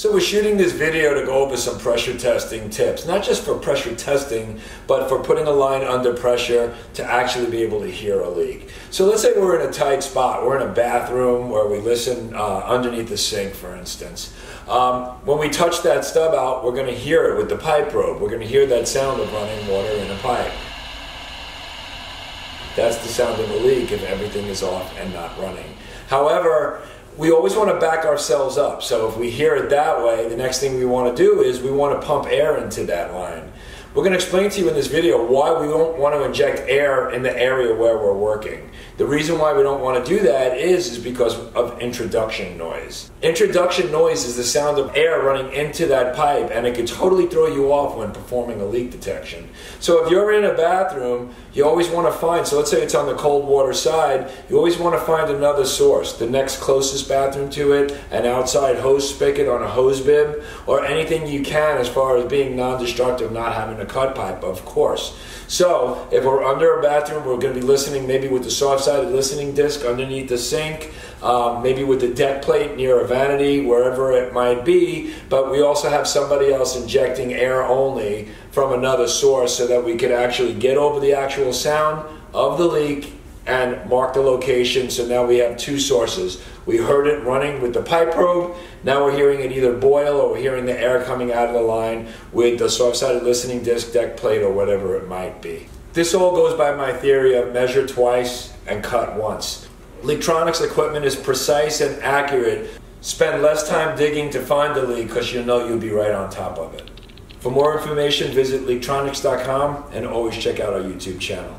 So we're shooting this video to go over some pressure testing tips, not just for pressure testing, but for putting a line under pressure to actually be able to hear a leak. So let's say we're in a tight spot, we're in a bathroom where we listen uh, underneath the sink, for instance. Um, when we touch that stub out, we're going to hear it with the pipe probe. We're going to hear that sound of running water in a pipe. That's the sound of a leak if everything is off and not running. However, we always want to back ourselves up. So if we hear it that way, the next thing we want to do is we want to pump air into that line. We're going to explain to you in this video why we don't want to inject air in the area where we're working. The reason why we don't want to do that is, is because of introduction noise. Introduction noise is the sound of air running into that pipe and it can totally throw you off when performing a leak detection. So if you're in a bathroom, you always want to find, so let's say it's on the cold water side, you always want to find another source, the next closest bathroom to it, an outside hose spigot on a hose bib, or anything you can as far as being non-destructive, not having a cut pipe, of course. So if we're under a bathroom, we're going to be listening maybe with the soft sided listening disc underneath the sink, um, maybe with the deck plate near a vanity, wherever it might be. But we also have somebody else injecting air only from another source so that we could actually get over the actual sound of the leak and mark the location. So now we have two sources. We heard it running with the pipe probe. Now we're hearing it either boil or we're hearing the air coming out of the line with the soft-sided listening disc, deck plate, or whatever it might be. This all goes by my theory of measure twice and cut once. Leaktronics equipment is precise and accurate. Spend less time digging to find the leak because you know you'll be right on top of it. For more information, visit leaktronics.com and always check out our YouTube channel.